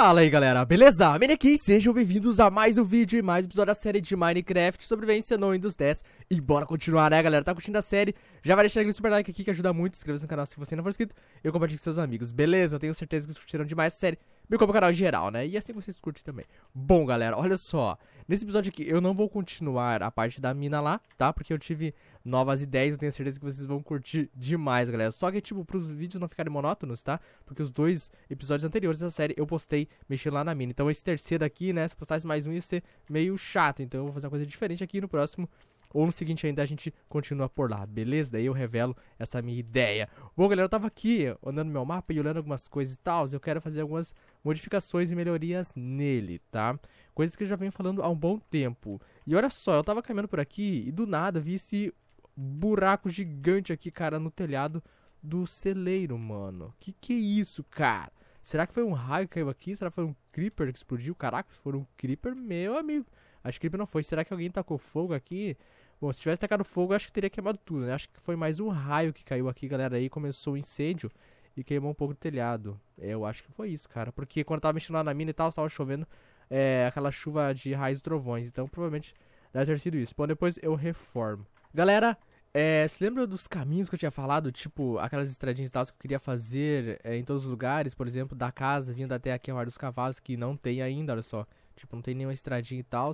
Fala aí galera, beleza? Mene aqui, sejam bem-vindos a mais um vídeo e mais um episódio da série de Minecraft Sobrevivência no Windows 10 E bora continuar né galera, tá curtindo a série? Já vai deixar aquele super like aqui que ajuda muito, inscreva-se no canal se você não for inscrito E compartilhe com seus amigos, beleza? Eu tenho certeza que vocês curtiram demais essa série Bem como o canal geral, né? E assim vocês curtem também Bom galera, olha só Nesse episódio aqui eu não vou continuar a parte da mina lá, tá? Porque eu tive novas ideias, eu tenho certeza que vocês vão curtir demais, galera Só que tipo, pros vídeos não ficarem monótonos, tá? Porque os dois episódios anteriores da série eu postei mexendo lá na mina Então esse terceiro aqui, né, se postasse mais um ia ser meio chato Então eu vou fazer uma coisa diferente aqui no próximo ou no seguinte ainda a gente continua por lá, beleza? Daí eu revelo essa minha ideia. Bom, galera, eu tava aqui andando meu mapa e olhando algumas coisas e tal. Eu quero fazer algumas modificações e melhorias nele, tá? Coisas que eu já venho falando há um bom tempo. E olha só, eu tava caminhando por aqui e do nada vi esse buraco gigante aqui, cara, no telhado do celeiro, mano. Que que é isso, cara? Será que foi um raio que caiu aqui? Será que foi um creeper que explodiu? Caraca, se for um creeper, meu amigo. Acho que creeper não foi. Será que alguém tacou fogo aqui? Bom, se tivesse tacado fogo, acho que teria queimado tudo, né? Acho que foi mais um raio que caiu aqui, galera. Aí começou o incêndio e queimou um pouco do telhado. É, eu acho que foi isso, cara. Porque quando eu tava mexendo lá na mina e tal, tava chovendo é, aquela chuva de raios e trovões. Então, provavelmente deve ter sido isso. Bom, depois eu reformo. Galera, é, se lembra dos caminhos que eu tinha falado? Tipo, aquelas estradinhas e tal que eu queria fazer é, em todos os lugares? Por exemplo, da casa, vindo até aqui a Hora dos Cavalos, que não tem ainda, olha só. Tipo, não tem nenhuma estradinha e tal.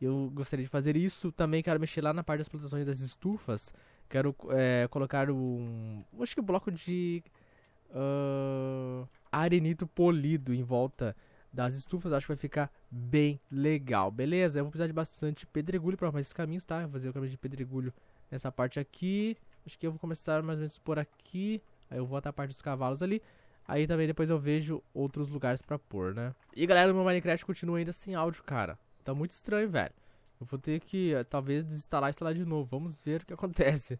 Eu gostaria de fazer isso. Também quero mexer lá na parte das plantações das estufas. Quero é, colocar um. Acho que um bloco de. Uh, arenito polido em volta das estufas. Acho que vai ficar bem legal. Beleza? Eu vou precisar de bastante pedregulho para arrumar esses caminhos, tá? vou fazer o caminho de pedregulho nessa parte aqui. Acho que eu vou começar mais ou menos por aqui. Aí eu vou até a parte dos cavalos ali. Aí também depois eu vejo outros lugares pra pôr, né? E galera, meu Minecraft continua ainda sem áudio, cara. Tá muito estranho, velho. Eu vou ter que, eh, talvez, desinstalar e instalar de novo. Vamos ver o que acontece,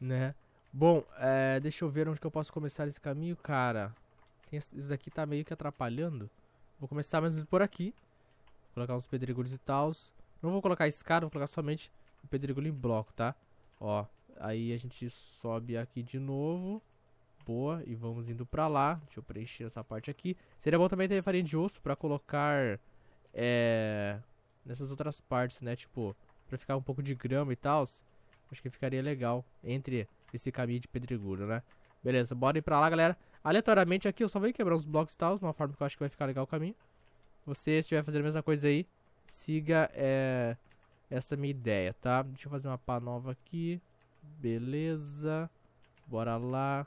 né? Bom, é, deixa eu ver onde que eu posso começar esse caminho, cara. Tem esse aqui tá meio que atrapalhando. Vou começar mais por aqui. Vou colocar uns pedregulhos e tal. Não vou colocar escada, vou colocar somente o pedregulho em bloco, tá? Ó, aí a gente sobe aqui de novo. Boa, e vamos indo pra lá. Deixa eu preencher essa parte aqui. Seria bom também ter farinha de osso pra colocar... É nessas outras partes, né? Tipo, pra ficar um pouco de grama e tal. Acho que ficaria legal entre esse caminho de pedregulho, né? Beleza, bora ir pra lá, galera. Aleatoriamente aqui eu só venho quebrar os blocos e tal, de uma forma que eu acho que vai ficar legal o caminho. Você, se estiver fazendo a mesma coisa aí, siga é, essa minha ideia, tá? Deixa eu fazer uma pá nova aqui. Beleza. Bora lá.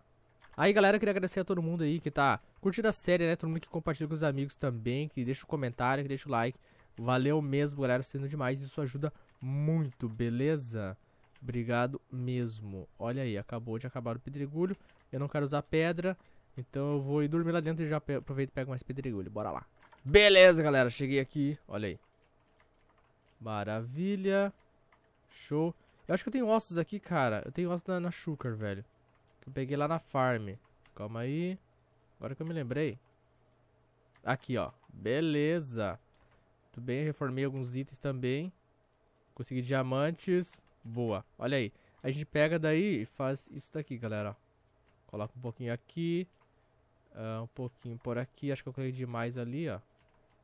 Aí, galera, eu queria agradecer a todo mundo aí que tá curtindo a série, né? Todo mundo que compartilha com os amigos também, que deixa o um comentário, que deixa o like. Valeu mesmo, galera, sendo demais. Isso ajuda muito, beleza? Obrigado mesmo. Olha aí, acabou de acabar o pedregulho. Eu não quero usar pedra, então eu vou ir dormir lá dentro e já aproveito e pego mais pedregulho. Bora lá. Beleza, galera, cheguei aqui. Olha aí. Maravilha. Show. Eu acho que eu tenho ossos aqui, cara. Eu tenho ossos na, na velho. Que eu peguei lá na farm. Calma aí. Agora que eu me lembrei. Aqui, ó. Beleza. Tudo bem, reformei alguns itens também. Consegui diamantes. Boa. Olha aí. A gente pega daí e faz isso daqui, galera. Coloca um pouquinho aqui. Uh, um pouquinho por aqui. Acho que eu coloquei demais ali, ó.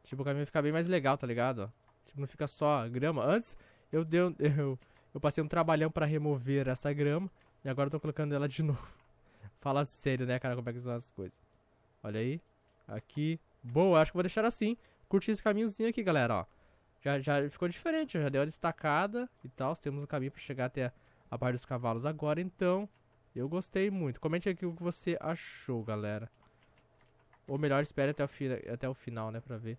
Tipo, o caminho fica bem mais legal, tá ligado? Tipo, não fica só grama. Antes, eu, deu, eu, eu passei um trabalhão pra remover essa grama. E agora eu tô colocando ela de novo. Fala sério, né, cara? Como é que são as coisas. Olha aí. Aqui. Boa, acho que vou deixar assim curtir esse caminhozinho aqui, galera, ó. Já, já ficou diferente, já deu uma destacada e tal. Temos um caminho para chegar até a parte dos cavalos agora, então eu gostei muito. Comente aqui o que você achou, galera. Ou melhor, espere até o, até o final, né, pra ver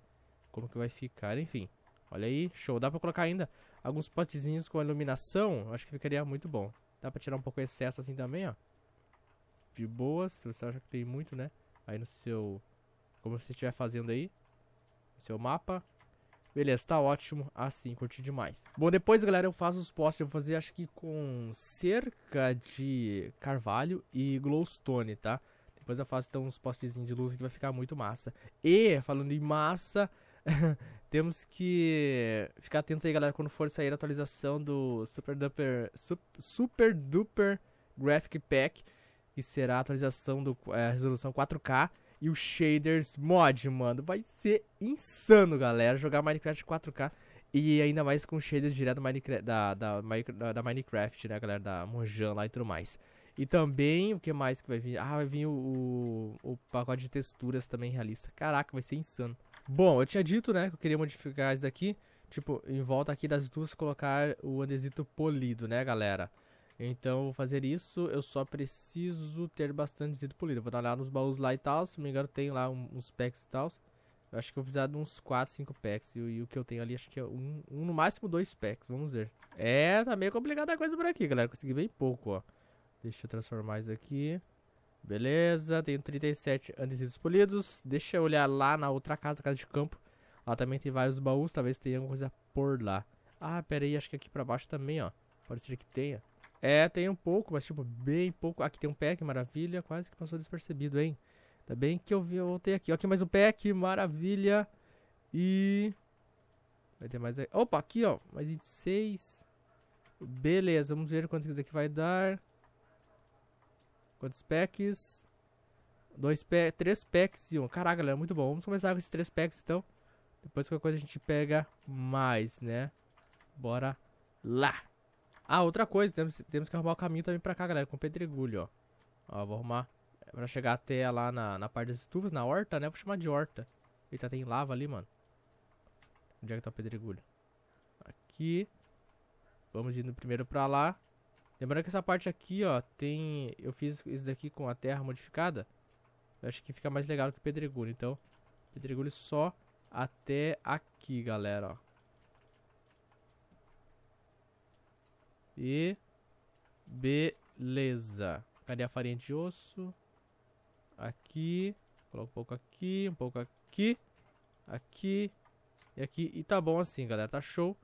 como que vai ficar. Enfim, olha aí, show. Dá pra colocar ainda alguns potezinhos com iluminação, acho que ficaria muito bom. Dá pra tirar um pouco o excesso assim também, ó. De boas, se você acha que tem muito, né, aí no seu... Como você estiver fazendo aí seu mapa. Beleza, tá ótimo. Assim, curti demais. Bom, depois, galera, eu faço os postes. Eu vou fazer, acho que com cerca de carvalho e glowstone, tá? Depois eu faço, então, uns postezinhos de luz que vai ficar muito massa. E, falando em massa, temos que ficar atentos aí, galera, quando for sair a atualização do Super Duper, Super Duper Graphic Pack, que será a atualização do é, resolução 4K e o Shaders Mod, mano. Vai ser insano, galera, jogar Minecraft 4K e ainda mais com shaders direto da, da, da, da, Minecraft, né, galera, da Mojang lá e tudo mais. E também, o que mais que vai vir? Ah, vai vir o, o, o pacote de texturas também realista. Caraca, vai ser insano. Bom, eu tinha dito, né, que eu queria modificar isso aqui. Tipo, em volta aqui das duas colocar o andesito polido, né, galera? Então, vou fazer isso, eu só preciso ter bastante andesito polido. Vou dar lá nos baús lá e tal, se não me engano tem lá uns packs e tal. Eu acho que eu vou precisar de uns 4, 5 packs. E, e, o que eu tenho ali, acho que é um, um, no máximo dois packs. Vamos ver. É, tá meio complicada a coisa por aqui, galera. Consegui bem pouco, ó. Deixa eu transformar isso aqui. Beleza, tenho 37 andesitos polidos. Deixa eu olhar lá na outra casa, casa de campo. Lá também tem vários baús, talvez tenha alguma coisa por lá. Ah, pera aí, acho que aqui pra baixo também, ó. Pode ser que tenha. É, tem um pouco, mas tipo, bem pouco. Aqui tem um pack, maravilha. Quase que passou despercebido, hein. Ainda bem que eu, vi, eu voltei aqui. Aqui mais um pack, maravilha. E... Vai ter mais... Opa, aqui, ó. Mais 26. Beleza, vamos ver quantos isso aqui vai dar. Quantos packs? Dois packs, três packs e um. Caraca, galera, muito bom. Vamos começar com esses três packs, então. Depois qualquer coisa a gente pega mais, né? Bora lá. Ah, outra coisa, temos, temos que arrumar o caminho também pra cá, galera, com pedregulho, ó. Ó, vou arrumar Pra chegar até lá na, na parte das estufas, na horta, né? Vou chamar de horta. Eita, tem lava ali, mano. Onde é que tá o pedregulho? Aqui. Vamos indo primeiro pra lá. Lembrando que essa parte aqui, ó, tem... Eu fiz isso daqui com a terra modificada. Eu acho que fica mais legal que pedregulho. Então, pedregulho só até aqui, galera, ó. E... Beleza. Cadê a farinha de osso? Aqui. Coloca um pouco aqui, um pouco aqui. Aqui. E aqui. E tá bom assim, galera. Tá show.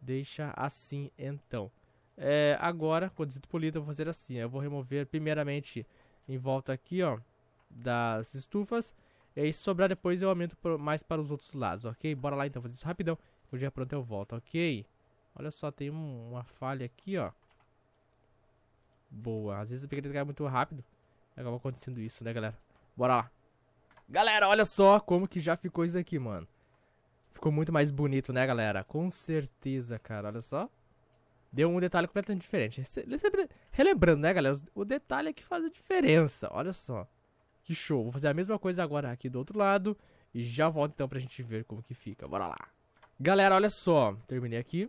Deixa assim, então. É, agora, com o dito polido, eu vou fazer assim. Eu vou remover primeiramente em volta aqui, ó. Das estufas. E aí, sobrar depois, eu aumento mais para os outros lados, ok? Bora lá, então, fazer isso rapidão. O dia pronto eu volto, ok? Olha só, tem um, uma falha aqui, ó. Boa. Às vezes o picareta cai muito rápido. Acaba acontecendo isso, né, galera? Bora lá. Galera, olha só como que já ficou isso aqui, mano. Ficou muito mais bonito, né, galera? Com certeza, cara. Olha só. Deu um detalhe completamente diferente. Relembrando, né, galera? O detalhe é que faz a diferença. Olha só. Que show. Vou fazer a mesma coisa agora aqui do outro lado. E já volto então pra gente ver como que fica. Bora lá. Galera, olha só. Terminei aqui.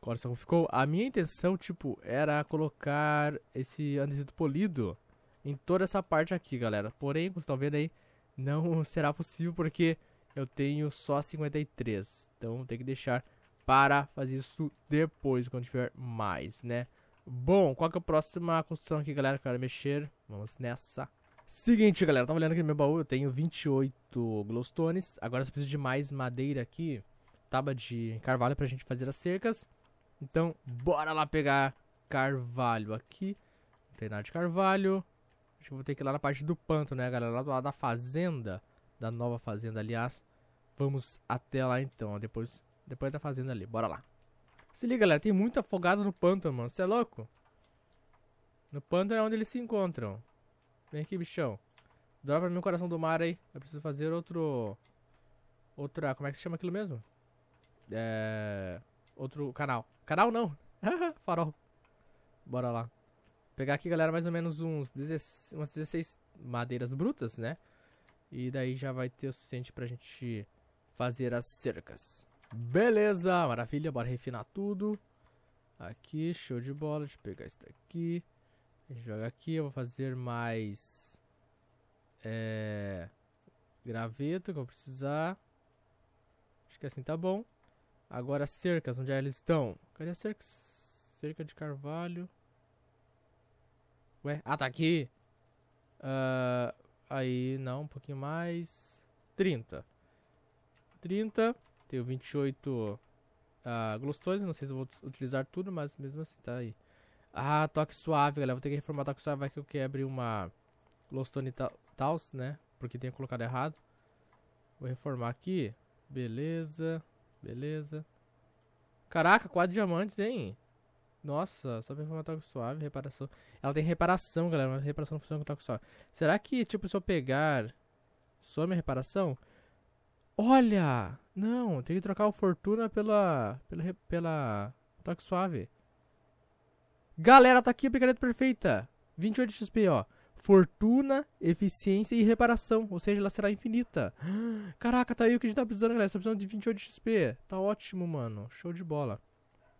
Olha só como ficou. A minha intenção, tipo, era colocar esse andesito polido em toda essa parte aqui, galera. Porém, como vocês estão vendo aí, não será possível porque eu tenho só 53. Então, tem que deixar para fazer isso depois, quando tiver mais, né? Bom, qual que é a próxima construção aqui, galera? Quero mexer. Vamos nessa. Seguinte, galera, tava olhando aqui no meu baú, eu tenho 28 glowstones. Agora eu preciso de mais madeira aqui. Tábua de carvalho pra gente fazer as cercas. Então, bora lá pegar carvalho aqui. Não tem nada de carvalho. Acho que vou ter que ir lá na parte do panto, né, galera? Lá do lado da fazenda. Da nova fazenda, aliás. Vamos até lá então, depois, depois da fazenda ali. Bora lá. Se liga, galera. Tem muito afogado no pântano, mano. Você é louco? No pântano é onde eles se encontram. Vem aqui, bichão. Dropa pra mim o coração do mar aí. Eu preciso fazer outro... Outra... Como é que se chama aquilo mesmo? É... Outro canal. Canal não. Farol. Bora lá. Pegar aqui, galera, mais ou menos uns 16, umas 16 madeiras brutas, né? E daí já vai ter o suficiente pra gente fazer as cercas. Beleza, maravilha, bora refinar tudo. Aqui, show de bola, deixa eu pegar isso daqui. Joga aqui, eu vou fazer mais... É... Graveto que eu vou precisar. Acho que assim tá bom. Agora cercas, onde é eles estão? Cadê a cerca? Cerca de carvalho. Ué? Ah, tá aqui. Uh, aí, não, um pouquinho mais. 30. 30. Tenho 28 uh, glowstones. Não sei se vou utilizar tudo, mas mesmo assim tá aí. Ah, toque suave, galera. Vou ter que reformar toque suave. Vai que eu quero abrir uma glowstone tals, né? Porque tenho colocado errado. Vou reformar aqui. Beleza. Beleza. Caraca, quatro diamantes, hein? Nossa, só performar toque suave, reparação. Ela tem reparação, galera, mas reparação não funciona com toque suave. Será que, tipo, se eu pegar Some a reparação? Olha! Não, tem que trocar o Fortuna pela... Pela... Pela... Toque Suave. Galera, tá aqui a picareta perfeita. 28 XP, ó. Fortuna, eficiência e reparação. Ou seja, ela será infinita. Caraca, tá aí o que a gente tá precisando, galera. Tá precisando de 28 XP. Tá ótimo, mano. Show de bola.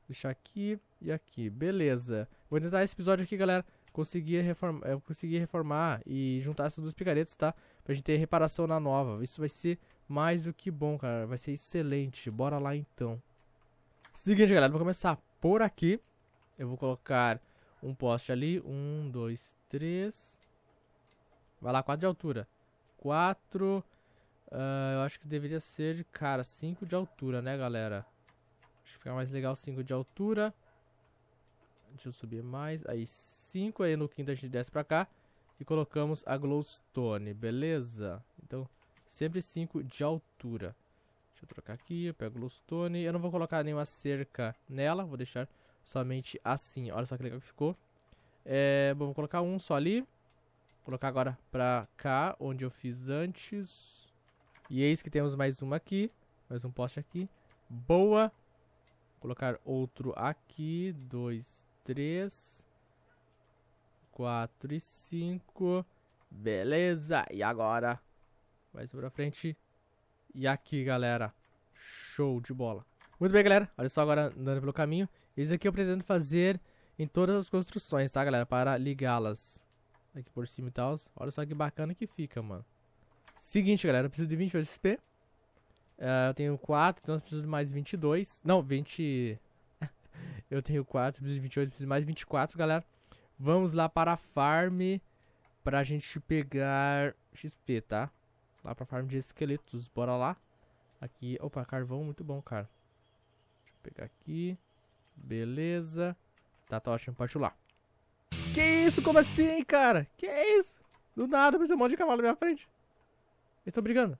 Deixar aqui e aqui. Beleza. Vou tentar esse episódio aqui, galera. Conseguir reformar, eu consegui reformar e juntar essas duas picaretas, tá? Pra gente ter reparação na nova. Isso vai ser mais do que bom, cara. Vai ser excelente. Bora lá, então. Seguinte, galera. Vou começar por aqui. Eu vou colocar um poste ali. Um, dois, três. Vai lá, 4 de altura. 4. Uh, eu acho que deveria ser, cara, 5 de altura, né, galera? Acho que fica mais legal 5 de altura. Deixa eu subir mais. Aí, 5. Aí no quinto a gente desce pra cá. E colocamos a glowstone, beleza? Então, sempre 5 de altura. Deixa eu trocar aqui. Eu pego glowstone. Eu não vou colocar nenhuma cerca nela. Vou deixar somente assim. Olha só que legal que ficou. É, bom, vou colocar um só ali colocar agora pra cá, onde eu fiz antes. E eis que temos mais uma aqui. Mais um poste aqui. Boa. colocar outro aqui. Dois, três. Quatro e cinco. Beleza. E agora? Mais pra frente. E aqui, galera. Show de bola. Muito bem, galera. Olha só agora andando pelo caminho. Esse aqui eu pretendo fazer em todas as construções, tá, galera? Para ligá-las aqui por cima e tal. Olha só que bacana que fica, mano. Seguinte, galera, eu preciso de 28 XP. Uh, eu tenho 4, então eu preciso de mais 22. Não, 20... eu tenho 4, preciso de 28, preciso de mais 24, galera. Vamos lá para a farm pra gente pegar XP, tá? Lá pra farm de esqueletos, bora lá. Aqui, opa, carvão, muito bom, cara. Deixa eu pegar aqui. Beleza. Tá, tá ótimo, partiu lá. Que isso? Como assim, cara? Que isso? Do nada, apareceu um monte de cavalo na minha frente. Eles estão brigando.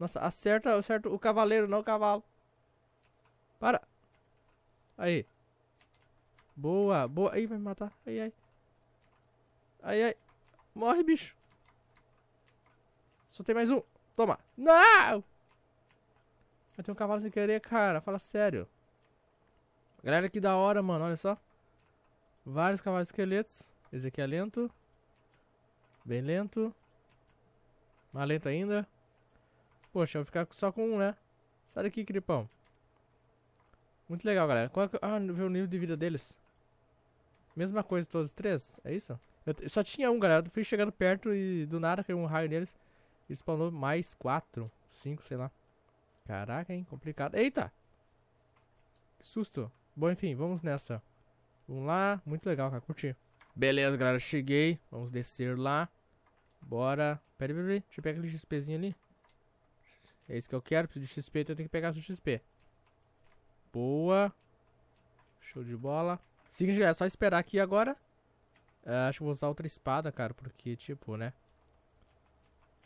Nossa, acerta, acerta o cavaleiro, não o cavalo. Para. Aí. Boa, boa. Aí, vai me matar. Aí, aí. Aí, aí. Morre, bicho. Só tem mais um. Toma. Não! Vai ter um cavalo sem querer, cara. Fala sério. Galera, que da hora, mano. Olha só. Vários cavalos esqueletos. Esse aqui é lento. Bem lento. Mais lento ainda. Poxa, eu vou ficar só com um, né? Sai daqui, cripão. Muito legal, galera. Qual é, ah, ver o nível de vida deles. Mesma coisa todos os três? É isso? Eu só tinha um, galera. Eu fui chegando perto e do nada caiu um raio neles. Spawnou mais quatro. Cinco, sei lá. Caraca, hein? Complicado. Eita! Que susto. Bom, enfim, vamos nessa. Vamos lá. Muito legal, cara. Curti. Beleza, galera, cheguei. Vamos descer lá. Bora. Pera, pera, pera. Deixa eu pegar aquele XPzinho ali. É isso que eu quero. Preciso de XP, então eu tenho que pegar o XP. Boa. Show de bola. Seguinte, galera, é só esperar aqui agora. Uh, acho que vou usar outra espada, cara, porque, tipo, né?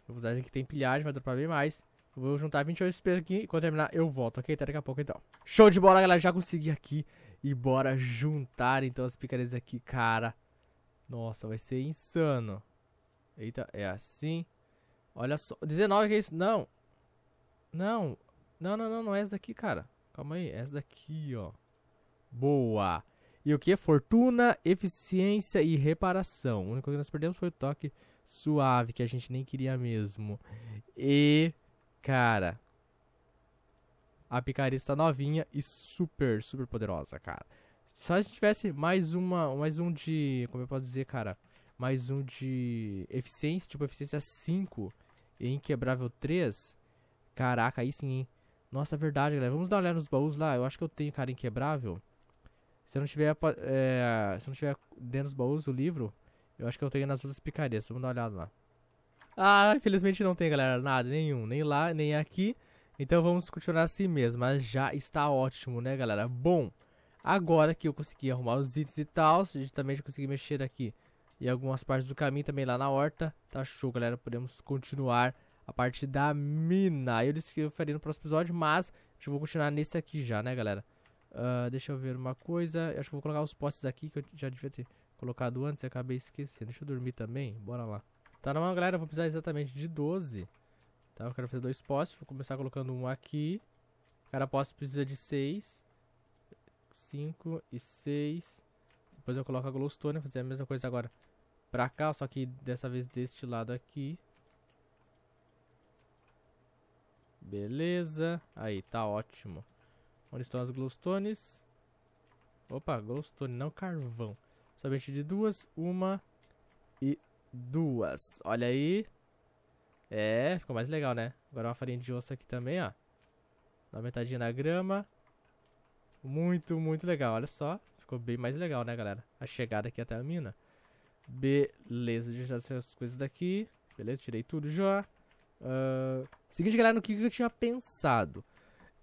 Eu vou usar aqui que tem pilhagem, vai dropar bem mais. Vou juntar 28 XP aqui quando terminar eu volto, ok? Até daqui a pouco então. Show de bola, galera, já consegui aqui. E bora juntar então as picaretas aqui, cara. Nossa, vai ser insano. Eita, é assim. Olha só. 19 que é isso? Não. Não. Não, não, não, não é essa daqui, cara. Calma aí, é essa daqui, ó. Boa. E o que? Fortuna, eficiência e reparação. O único que nós perdemos foi o toque suave, que a gente nem queria mesmo. E, cara, a picareta está novinha e super, super poderosa, cara. Se tivesse mais uma, mais um de, como eu posso dizer, cara, mais um de eficiência, tipo eficiência 5 e inquebrável 3. Caraca, aí sim, hein? Nossa, é verdade, galera. Vamos dar uma olhada nos baús lá. Eu acho que eu tenho, cara, inquebrável. Se eu não tiver, é, se eu não tiver dentro dos baús o livro, eu acho que eu tenho nas outras picarias. Vamos dar uma olhada lá. Ah, infelizmente não tem, galera, nada, nenhum. Nem lá, nem aqui. Então vamos continuar assim mesmo, mas já está ótimo, né, galera? Bom... Agora que eu consegui arrumar os itens e tal, também já consegui mexer aqui em algumas partes do caminho também lá na horta. Tá show, galera. Podemos continuar a parte da mina. Eu disse que eu faria no próximo episódio, mas eu vou continuar nesse aqui já, né, galera? Uh, deixa eu ver uma coisa. Eu acho que vou colocar os postes aqui que eu já devia ter colocado antes e acabei esquecendo. Deixa eu dormir também. Bora lá. Tá na mão, galera. Eu vou precisar exatamente de 12. Tá, eu quero fazer dois postes. Vou começar colocando um aqui. Cada poste precisa de seis. Cinco e seis. Depois eu coloco a glowstone. Fazer a mesma coisa agora pra cá. Só que dessa vez deste lado aqui. Beleza. Aí, tá ótimo. Onde estão as glowstones? Opa, glowstone, não carvão. Somente de duas. Uma e duas. Olha aí. É, ficou mais legal, né? Agora uma farinha de osso aqui também, ó. Dá uma metadinha na grama. Muito, muito legal. Olha só. Ficou bem mais legal, né, galera? A chegada aqui até a mina. Beleza, deixa eu essas coisas daqui. Beleza, tirei tudo já. Uh, seguinte, galera, no que eu tinha pensado.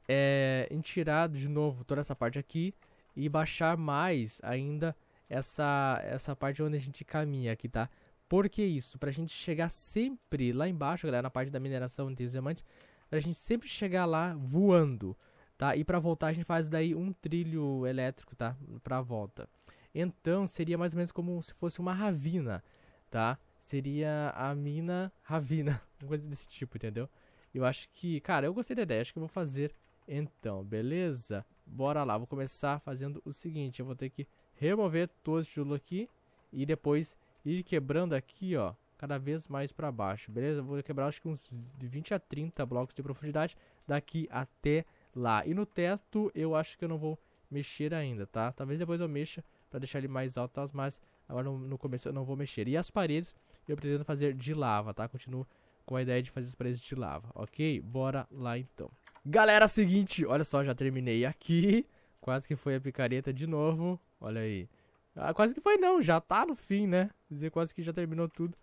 É em tirar de novo toda essa parte aqui e baixar mais ainda essa, essa parte onde a gente caminha aqui, tá? Por que isso? Pra gente chegar sempre lá embaixo, galera, na parte da mineração os diamantes, pra gente sempre chegar lá voando, tá? E pra voltar a gente faz daí um trilho elétrico, tá? Pra volta. Então, seria mais ou menos como se fosse uma ravina, tá? Seria a mina ravina, uma coisa desse tipo, entendeu? Eu acho que, cara, eu gostei da ideia, acho que eu vou fazer então, beleza? Bora lá, vou começar fazendo o seguinte, eu vou ter que remover todo esse tijolo aqui e depois ir quebrando aqui, ó, cada vez mais para baixo, beleza? vou quebrar acho que uns 20 a 30 blocos de profundidade daqui até lá. E no teto eu acho que eu não vou mexer ainda, tá? Talvez depois eu mexa para deixar ele mais alto, mas agora no, no, começo eu não vou mexer. E as paredes eu pretendo fazer de lava, tá? Continuo com a ideia de fazer as paredes de lava, ok? Bora lá então. Galera, seguinte, olha só, já terminei aqui. Quase que foi a picareta de novo. Olha aí. Ah, quase que foi não, já tá no fim, né? Dizer, quase que já terminou tudo.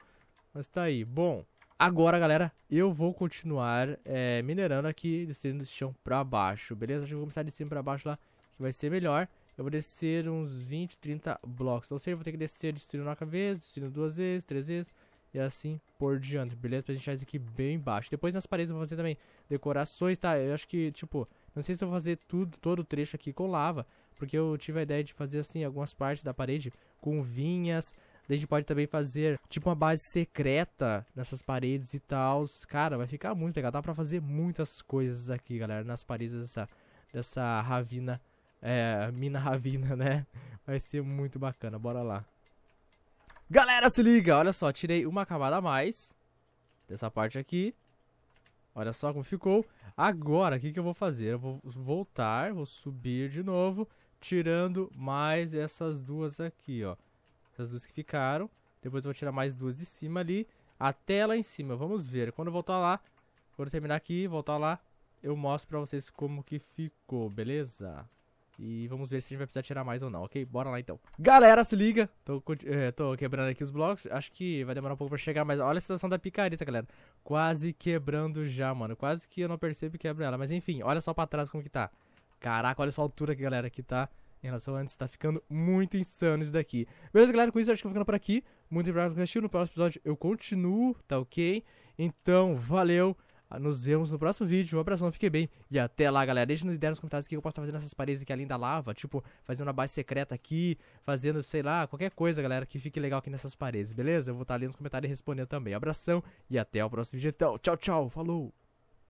Mas tá aí. Bom, agora, galera, eu vou continuar é, minerando aqui, descendo do chão pra baixo, beleza? Acho que eu vou começar de cima pra baixo lá, que vai ser melhor. Eu vou descer uns 20, 30 blocos. Ou seja, eu vou ter que descer destruindo uma vez, destruindo duas vezes, três vezes. E assim por diante, beleza? Pra gente deixar isso aqui bem baixo. Depois nas paredes eu vou fazer também decorações, tá? Eu acho que, tipo, não sei se eu vou fazer tudo, todo o trecho aqui com lava. Porque eu tive a ideia de fazer, assim, algumas partes da parede com vinhas. A gente pode também fazer, tipo, uma base secreta nessas paredes e tal. Cara, vai ficar muito legal. Dá pra fazer muitas coisas aqui, galera, nas paredes dessa, dessa ravina. É, mina ravina, né? Vai ser muito bacana. Bora lá. Galera, se liga. Olha só, tirei uma camada a mais dessa parte aqui. Olha só como ficou. Agora, o que, que eu vou fazer? Eu vou voltar, vou subir de novo, tirando mais essas duas aqui, ó. Essas duas que ficaram. Depois eu vou tirar mais duas de cima ali, até lá em cima. Vamos ver. Quando eu voltar lá, quando eu terminar aqui, voltar lá, eu mostro pra vocês como que ficou, beleza? E vamos ver se a gente vai precisar tirar mais ou não, ok? Bora lá então. Galera, se liga. Tô, é, tô quebrando aqui os blocos. Acho que vai demorar um pouco pra chegar, mas olha a situação da picareta, galera. Quase quebrando já, mano. Quase que eu não percebo que quebra ela. Mas enfim, olha só pra trás como que tá. Caraca, olha só a altura que, galera, que tá em relação a antes. Tá ficando muito insano isso daqui. Beleza, galera? Com isso, acho que eu vou ficando por aqui. Muito obrigado por assistir. No próximo episódio eu continuo, tá ok? Então, valeu. Nos vemos no próximo vídeo. Um abração, fique bem. E até lá, galera. Deixa nos ideia nos comentários o que eu posso estar fazendo nessas paredes aqui além da lava. Tipo, fazendo uma base secreta aqui. Fazendo, sei lá, qualquer coisa, galera, que fique legal aqui nessas paredes, beleza? Eu vou estar ali nos comentários respondendo também. Abração e até o próximo vídeo. Então, tchau, tchau. Falou!